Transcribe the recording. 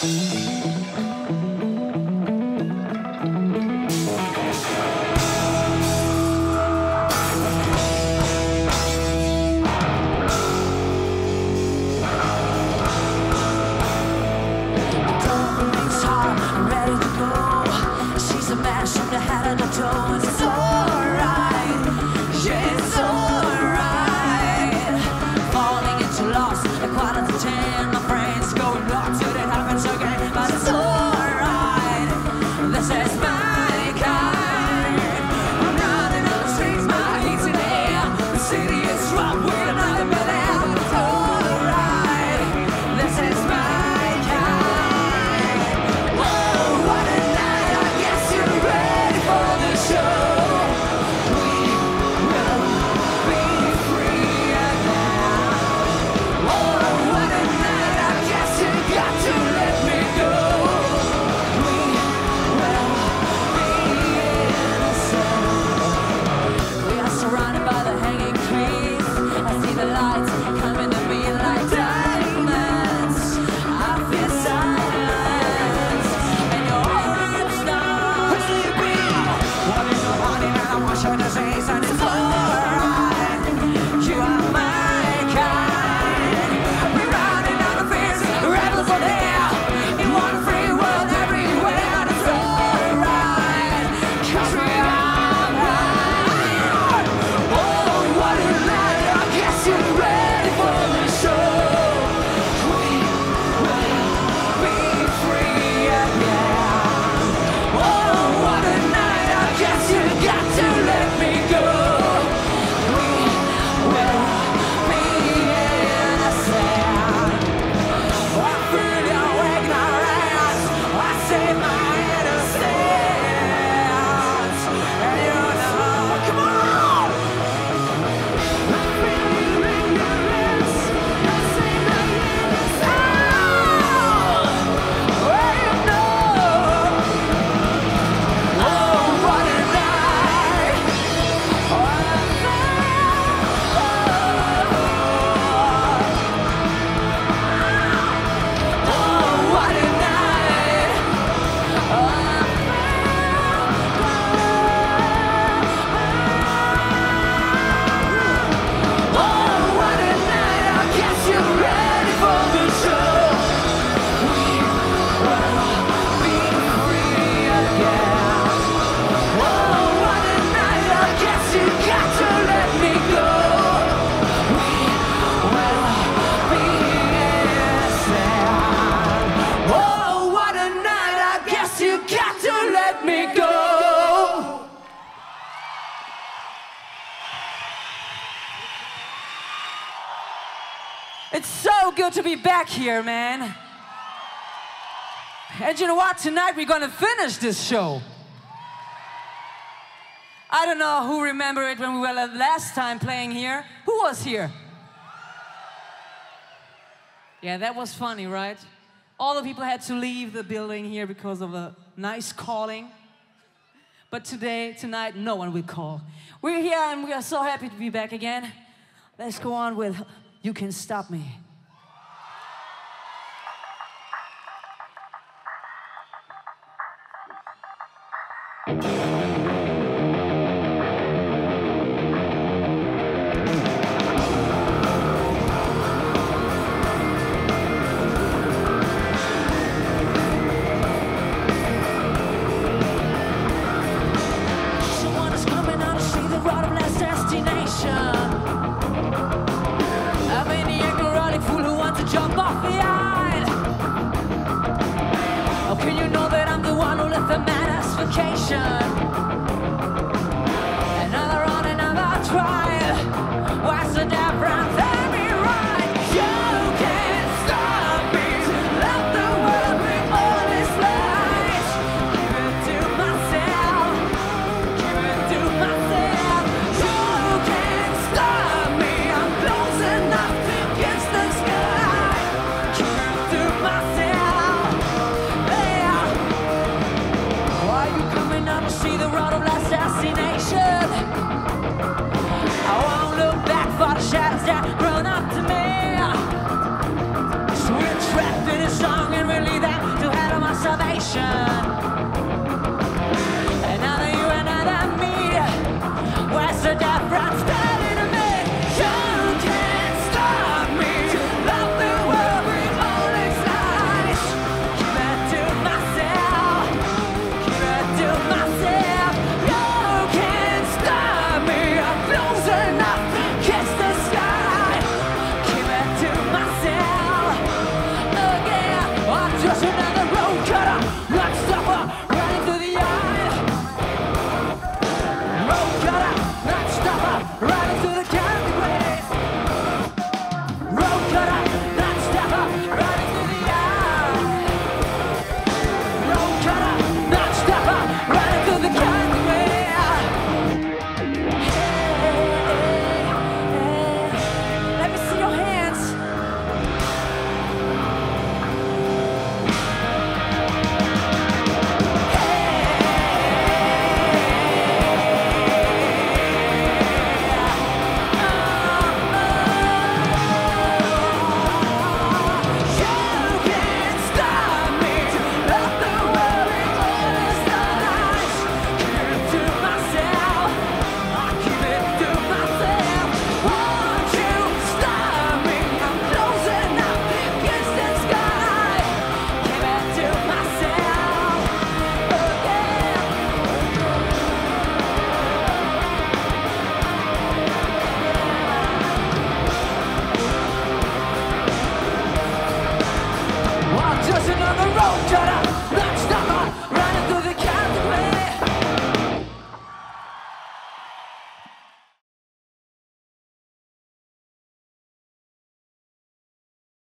Mm-hmm. It's so good to be back here, man. And you know what? Tonight we're gonna finish this show. I don't know who remember it when we were last time playing here. Who was here? Yeah, that was funny, right? All the people had to leave the building here because of a nice calling. But today, tonight, no one will call. We're here and we are so happy to be back again. Let's go on with you can stop me. Revolution. ocean. just another road cutter.